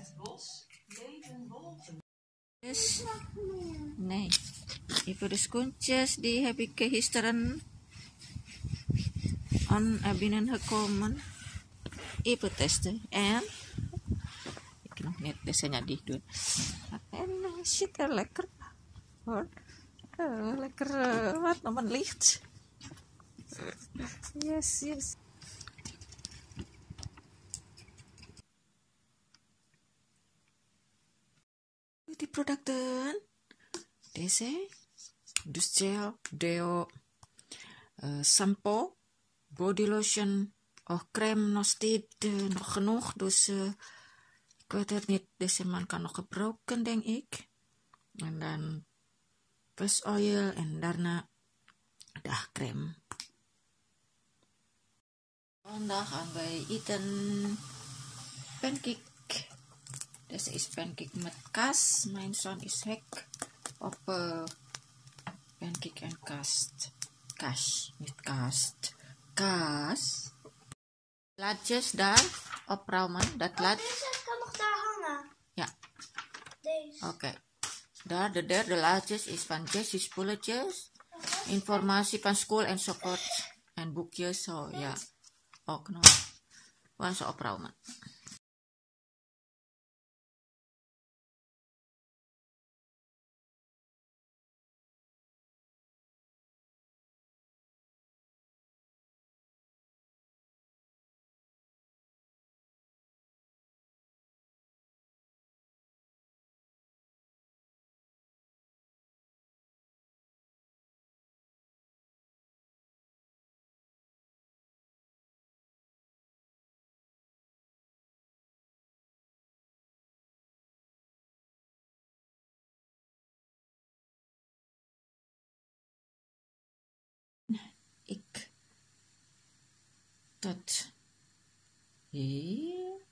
het bos leven wolven. Nee. Even de schoentjes, die heb ik gisteren aan er binnengekomen. Even testen. En, ik nog net desanya dicht doen. En uh, ziet er lekker. Uh, lekker, wat nog een licht. Yes, yes. Beauty-producten. Deze. Dus gel, deo, uh, shampoo, body lotion, oh crème nog steeds uh, nog genoeg. Dus uh, ik weet het niet. Deze man kan nog gebruiken, denk ik. En dan face oil en daarna dagcrème. Vandaag gaan wij eten pancake. Deze is pancake met kaas. Mijn zoon is hek op uh, pancake en kast. Kaas, niet kast. Kaas. Laatjes daar op Rauman. Dat laat. Deze kan nog daar hangen. Ja. Deze. Oké. Okay. Daar de derde laatjes is van Jessie Spulletjes. Informatie van school enzovoort. En boekjes, zo oh, ja. Ook nog. Gewoon ze opruimen. Tot hier.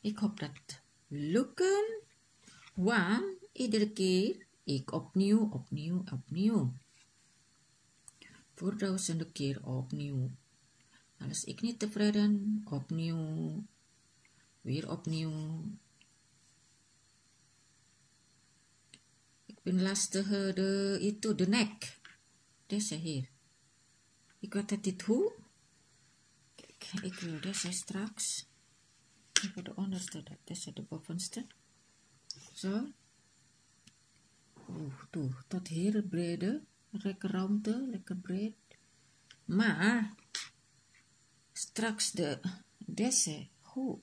Ik hoop dat lukken. Want iedere keer ik opnieuw, opnieuw, opnieuw. Voor duizenden keer opnieuw. Als ik niet tevreden, opnieuw. Weer opnieuw. Ik ben lastig de, itu, de nek. Deze hier. Ik weet het niet hoe. Ik, wil deze straks. Even de onderste, deze de bovenste. Zo. Oeh, toe, tot hier brede. Lekker ruimte, lekker breed. Maar, straks de, deze, hoe?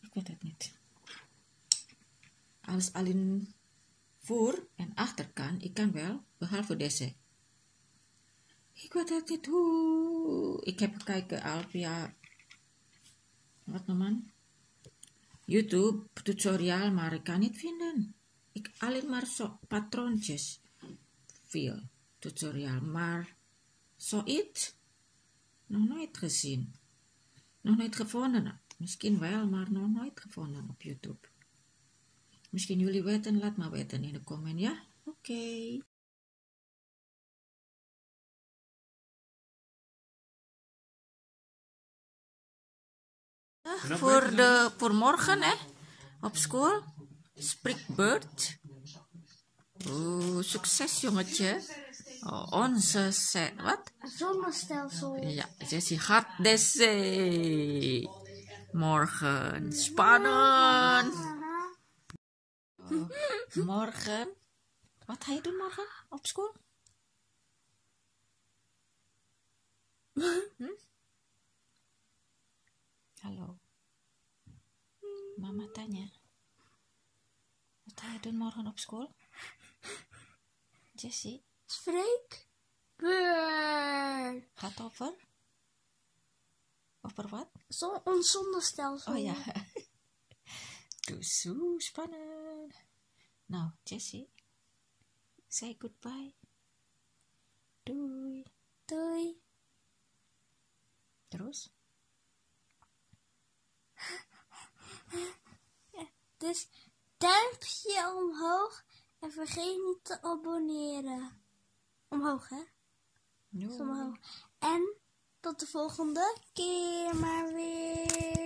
Ik weet het niet. Als alleen voor en achterkant, ik kan wel, behalve deze. Ik weet het niet hoe. Ik heb gekeken al via, wat nou man? YouTube tutorial, maar ik kan niet vinden. Ik alleen maar zo patroontjes. Veel tutorial, maar zoiets nog nooit gezien. Nog nooit gevonden. Misschien wel, maar nog nooit gevonden op YouTube. Misschien jullie weten, laat maar weten in de comment, ja? Oké. Voor, de, voor morgen, hè? Op school. Spreekbeurt. Oeh, succes, jongetje. Oh, onze set, wat? Zonnestelsel. Ja, Jessie gaat deze. Morgen. Spannend. Oh, morgen. Wat ga je doen morgen op school? Hm? Hallo. Mama tanya. Wat ga je doen morgen op school? Jessie? Spreek. Beurt. Gaat over? Over wat? Zo, ons zonnestelsel. Oh ja. Dus zo spannend. Nou, Jessie. Say goodbye. Doei. Doei. Dus duimpje omhoog en vergeet niet te abonneren. Omhoog, hè? Omhoog. En tot de volgende keer maar weer.